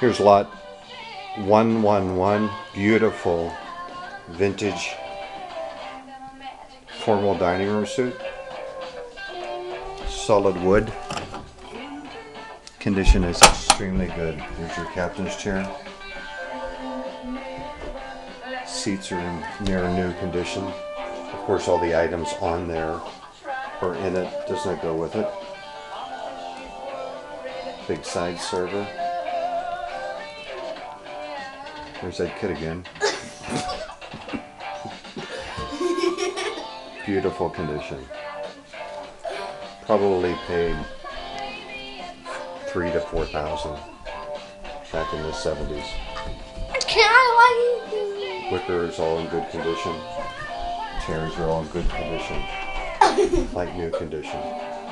Here's lot 111. Beautiful vintage formal dining room suit. Solid wood. Condition is extremely good. Here's your captain's chair. Seats are in near new condition. Of course, all the items on there or in it does not go with it. Big side server. There's that kid again. Beautiful condition. Probably paid three to four thousand back in the seventies. Can I like you? Wicker is all in good condition. Chairs are all in good condition. like new condition.